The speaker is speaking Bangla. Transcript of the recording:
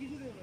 কিছু দেবে